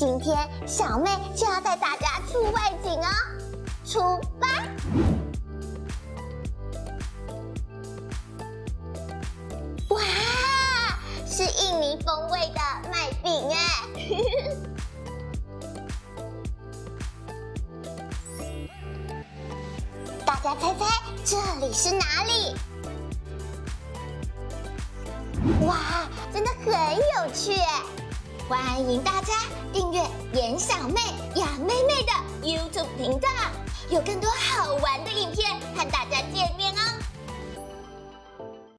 今天小妹就要带大家出外景哦，出发！哇，是印尼风味的麦饼哎！大家猜猜这里是哪里？哇，真的很有趣哎！欢迎大家颜小妹、雅妹妹的 YouTube 频道，有更多好玩的。